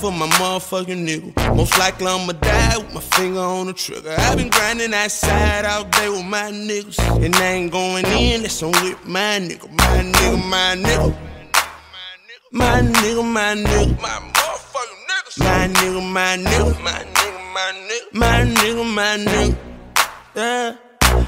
for my motherfucking nigga. Most likely I'ma die with my finger on the trigger. I've been grinding outside all day with my niggas. And I ain't going in, that's on with my nigga. My nigga, my nigga. My nigga, my nigga. My motherfucking niggas. My nigga, my nigga. My nigga, my nigga. My nigga, my nigga. Yeah.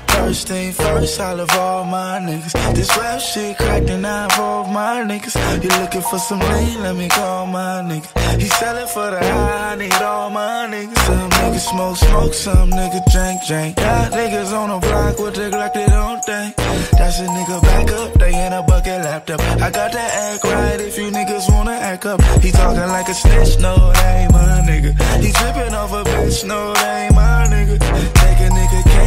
First thing first, I love all my niggas. This rap shit cracked and I involve my niggas. You looking for some lean? Let me call my nigga. He sellin' for the high, I need all my niggas. Some niggas smoke, smoke, some niggas drink, drink. Got niggas on the block with the Glock, they don't think. That's a nigga back up, they in a bucket laptop. I got that act right if you niggas wanna act up. He talking like a snitch, no, that ain't my nigga. He tripping off a no, that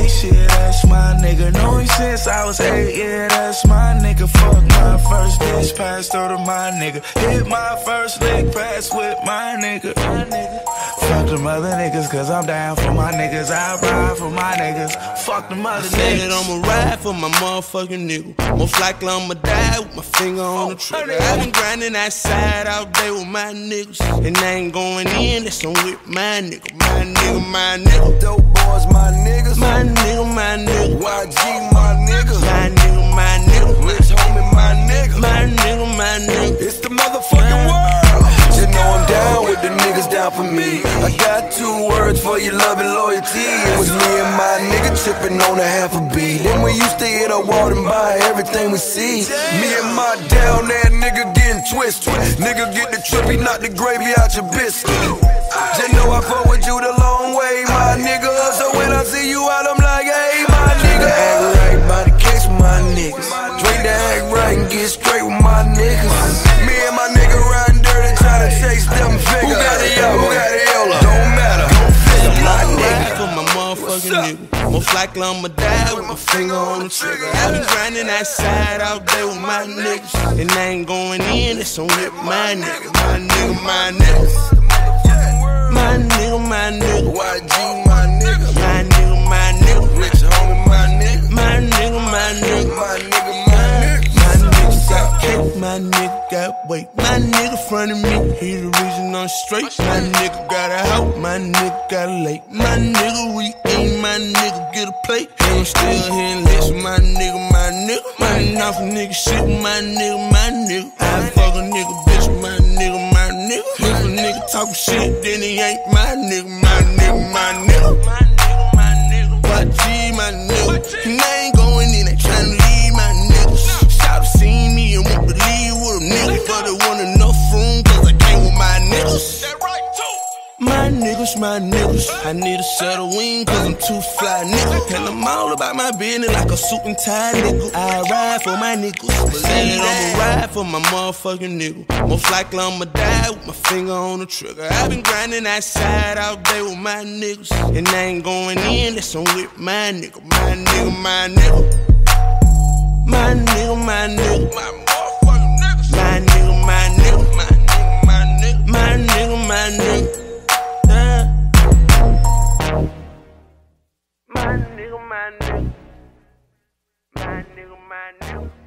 shit, that's my nigga. Know him since I was eight, yeah, that's my nigga. Fuck my first bitch, passed through to my nigga. Hit my first lick, pass with my nigga. My nigga. Fuck them other niggas, cause I'm down for my niggas. I ride for my niggas. Fuck them other Said niggas. I'ma ride for my motherfucking nigga. Most likely I'ma die with my finger on the oh, trigger. i been grinding outside all day with my niggas. And I ain't going in, that's on with my nigga. My nigga, my nigga. Dope boys, my niggas. My nigga, my nigga. YG, my nigga. My nigga, my nigga. Rich homie, my nigga. My nigga, my nigga. It's the motherfucking world. You know I'm down with the niggas down for me. I got two words for your love and loyalty. It was me and my nigga tripping on a half a beat. Then we used to hit a wall and buy everything we see. Me and my down there nigga getting twisted. Nigga get the trippy, not the gravy out your biscuit. Just know I fuck get straight with my niggas. Me and my nigga riding dirty, trying to chase them figures. Who got the yo? Who got the yola? Don't matter. My Ride nigga. for my motherfucking nigga. Most likely I'ma die with my finger on the trigger. i been grinding outside all day with my niggas. And I ain't going in, it's on with my nigga. My nigga, my nigga. My nigga, my nigga. YG, weight. My nigga front of me, he the reason I'm straight. My nigga got a house, my nigga got a lake. My nigga we eat, my nigga get a plate. And I'm still here listen, my nigga, my nigga. Running off a nigga shit, my nigga, my nigga. I fuck a nigga, bitch, my nigga, my nigga. If a nigga talk shit, then he ain't my nigga, my nigga, my nigga. My nigga, my nigga. YG, my nigga. And I ain't going in, My niggas, my niggas. I need a set of wings, cause I'm too fly, nigga. And I'm all about my business like a suit and tie, nigga. I ride for my niggas. Believe I'ma ride for my motherfucking nigga. Most likely I'ma die with my finger on the trigger. I've been grinding outside all day with my niggas. And I ain't going in, that's on with my nigga. My nigga, my nigga. My nigga, my nigga. nigga, my now.